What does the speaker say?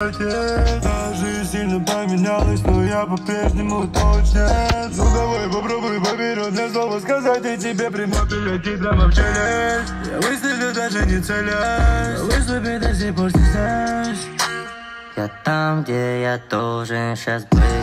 Да, жизнь сильно поменялась, но я по-прежнему точно Ну давай попробуй поверю мне слово сказать И тебе прямо прилетит прямо в челюсть Я выстрелю даже не целясь. Выступи до сих пор стесняюсь Я там, где я должен сейчас быть.